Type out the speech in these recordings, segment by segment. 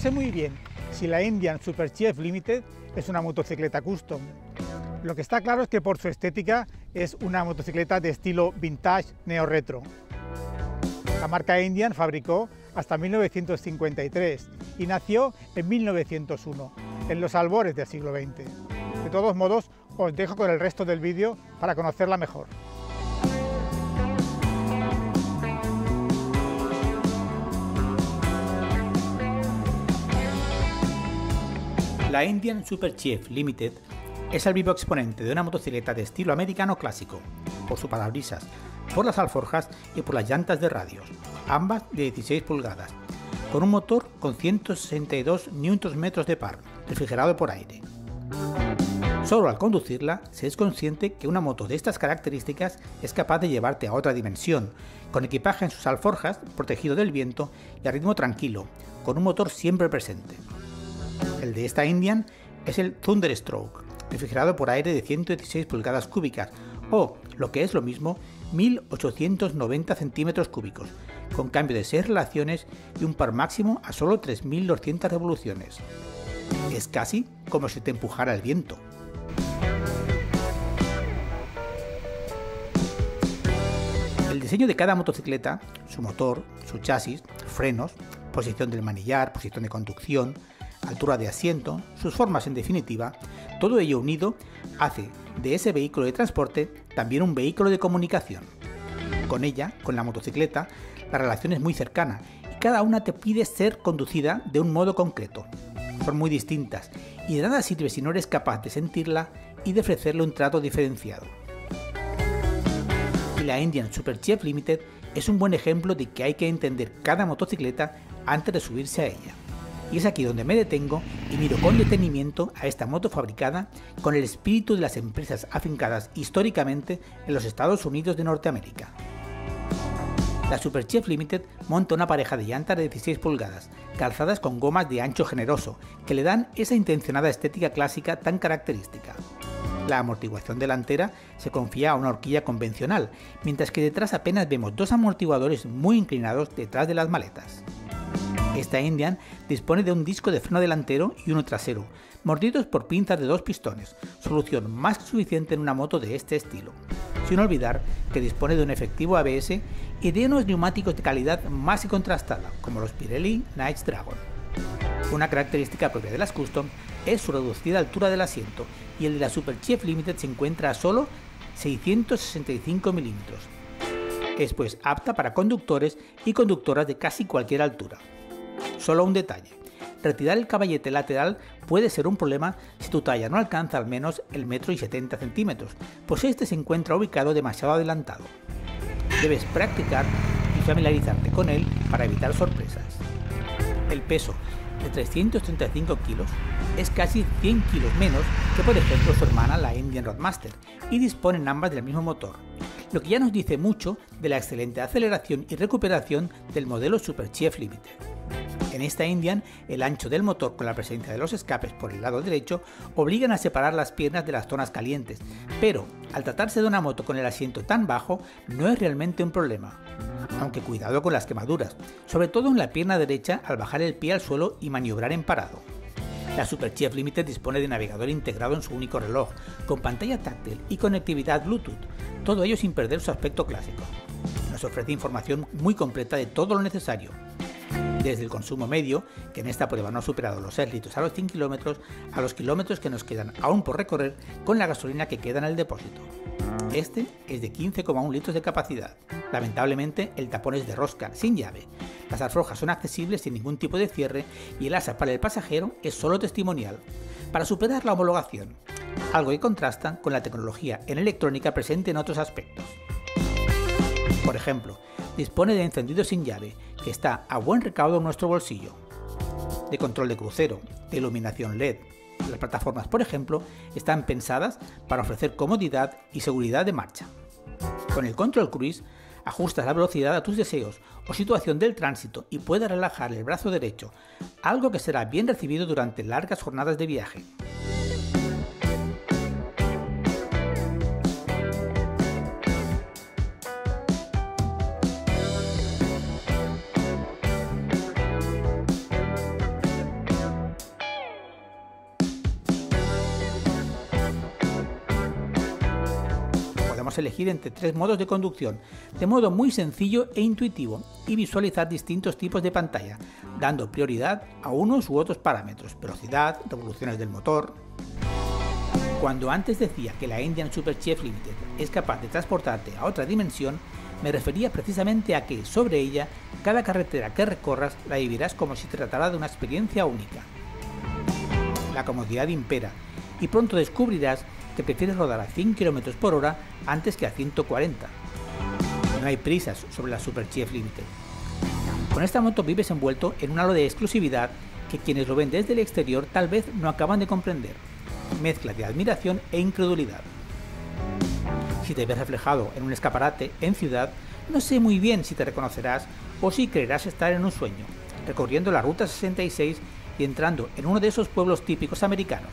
sé muy bien si la Indian Super Chief Limited es una motocicleta custom. Lo que está claro es que por su estética es una motocicleta de estilo vintage neo-retro. La marca Indian fabricó hasta 1953 y nació en 1901, en los albores del siglo XX. De todos modos, os dejo con el resto del vídeo para conocerla mejor. La Indian Super Chief Limited es el vivo exponente de una motocicleta de estilo americano clásico, por su parabrisas, por las alforjas y por las llantas de radios, ambas de 16 pulgadas, con un motor con 162 Nm de par, refrigerado por aire. Solo al conducirla se es consciente que una moto de estas características es capaz de llevarte a otra dimensión, con equipaje en sus alforjas, protegido del viento y a ritmo tranquilo, con un motor siempre presente. El de esta Indian es el Thunderstroke, refrigerado por aire de 116 pulgadas cúbicas, o, lo que es lo mismo, 1890 centímetros cúbicos, con cambio de 6 relaciones y un par máximo a solo 3200 revoluciones. Es casi como si te empujara el viento. El diseño de cada motocicleta, su motor, su chasis, frenos, posición del manillar, posición de conducción, altura de asiento, sus formas en definitiva, todo ello unido hace de ese vehículo de transporte también un vehículo de comunicación. Con ella, con la motocicleta, la relación es muy cercana y cada una te pide ser conducida de un modo concreto. Son muy distintas y de nada sirve si no eres capaz de sentirla y de ofrecerle un trato diferenciado. Y la Indian Super Chief Limited es un buen ejemplo de que hay que entender cada motocicleta antes de subirse a ella. Y es aquí donde me detengo y miro con detenimiento a esta moto fabricada con el espíritu de las empresas afincadas históricamente en los Estados Unidos de Norteamérica. La Super Chief Limited monta una pareja de llantas de 16 pulgadas, calzadas con gomas de ancho generoso, que le dan esa intencionada estética clásica tan característica. La amortiguación delantera se confía a una horquilla convencional, mientras que detrás apenas vemos dos amortiguadores muy inclinados detrás de las maletas. Esta Indian dispone de un disco de freno delantero y uno trasero, mordidos por pinzas de dos pistones, solución más que suficiente en una moto de este estilo. Sin olvidar que dispone de un efectivo ABS y de unos neumáticos de calidad más que contrastada, como los Pirelli Night Dragon. Una característica propia de las Custom es su reducida altura del asiento y el de la Super Chief Limited se encuentra a solo 665 milímetros. Es pues apta para conductores y conductoras de casi cualquier altura. Solo un detalle. Retirar el caballete lateral puede ser un problema si tu talla no alcanza al menos el metro y 70 centímetros, pues este se encuentra ubicado demasiado adelantado. Debes practicar y familiarizarte con él para evitar sorpresas. El peso de 335 kilos es casi 100 kilos menos que por ejemplo su hermana la Indian Roadmaster y disponen ambas del mismo motor, lo que ya nos dice mucho de la excelente aceleración y recuperación del modelo Super Chief Limited. En esta Indian, el ancho del motor con la presencia de los escapes por el lado derecho obligan a separar las piernas de las zonas calientes, pero al tratarse de una moto con el asiento tan bajo no es realmente un problema. Aunque cuidado con las quemaduras, sobre todo en la pierna derecha al bajar el pie al suelo y maniobrar en parado. La Super Chief Limited dispone de navegador integrado en su único reloj, con pantalla táctil y conectividad Bluetooth, todo ello sin perder su aspecto clásico. Nos ofrece información muy completa de todo lo necesario, desde el consumo medio, que en esta prueba no ha superado los 6 litros a los 100 kilómetros, a los kilómetros que nos quedan aún por recorrer con la gasolina que queda en el depósito. Este es de 15,1 litros de capacidad. Lamentablemente, el tapón es de rosca, sin llave. Las alforjas son accesibles sin ningún tipo de cierre y el asa para el pasajero es solo testimonial, para superar la homologación, algo que contrasta con la tecnología en electrónica presente en otros aspectos. Por ejemplo, dispone de encendido sin llave, que está a buen recaudo en nuestro bolsillo, de control de crucero, de iluminación LED. Las plataformas, por ejemplo, están pensadas para ofrecer comodidad y seguridad de marcha. Con el control cruise ajustas la velocidad a tus deseos o situación del tránsito y puedes relajar el brazo derecho, algo que será bien recibido durante largas jornadas de viaje. Podamos elegir entre tres modos de conducción, de modo muy sencillo e intuitivo, y visualizar distintos tipos de pantalla, dando prioridad a unos u otros parámetros, velocidad, revoluciones del motor. Cuando antes decía que la Indian Super Chief Limited es capaz de transportarte a otra dimensión, me refería precisamente a que, sobre ella, cada carretera que recorras la vivirás como si tratara de una experiencia única. La comodidad impera, y pronto descubrirás que prefieres rodar a 100 km por hora antes que a 140. No hay prisas sobre la Super Chief Limited. Con esta moto vives envuelto en un halo de exclusividad que quienes lo ven desde el exterior tal vez no acaban de comprender. Mezcla de admiración e incredulidad. Si te ves reflejado en un escaparate en ciudad, no sé muy bien si te reconocerás o si creerás estar en un sueño, recorriendo la Ruta 66 y entrando en uno de esos pueblos típicos americanos,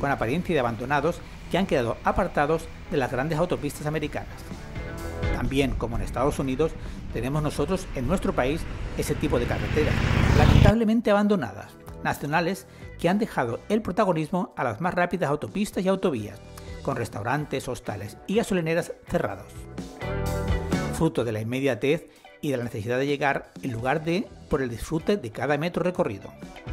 con apariencia de abandonados que han quedado apartados de las grandes autopistas americanas. También, como en Estados Unidos, tenemos nosotros en nuestro país ese tipo de carreteras, lamentablemente abandonadas, nacionales que han dejado el protagonismo a las más rápidas autopistas y autovías, con restaurantes, hostales y gasolineras cerrados. Fruto de la inmediatez y de la necesidad de llegar en lugar de por el disfrute de cada metro recorrido.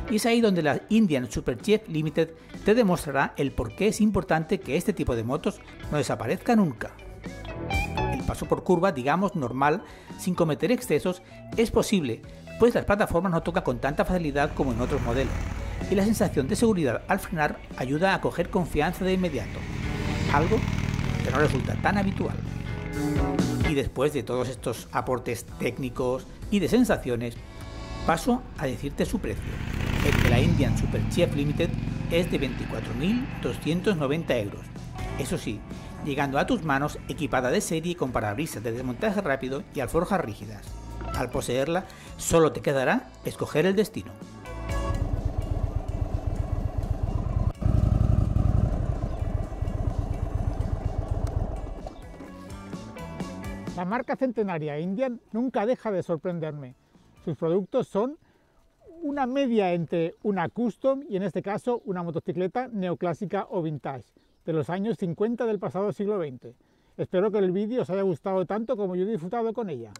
Y es ahí donde la Indian Superjet Limited te demostrará el por qué es importante que este tipo de motos no desaparezca nunca. El paso por curva, digamos, normal, sin cometer excesos, es posible, pues las plataformas no tocan con tanta facilidad como en otros modelos, y la sensación de seguridad al frenar ayuda a coger confianza de inmediato, algo que no resulta tan habitual. Y después de todos estos aportes técnicos y de sensaciones, paso a decirte su precio. El de la Indian Super Chief Limited es de 24.290 euros. Eso sí, llegando a tus manos equipada de serie con parabrisas de desmontaje rápido y alforjas rígidas. Al poseerla, solo te quedará escoger el destino. Marca centenaria Indian nunca deja de sorprenderme. Sus productos son una media entre una custom y en este caso una motocicleta neoclásica o vintage de los años 50 del pasado siglo XX. Espero que el vídeo os haya gustado tanto como yo he disfrutado con ella.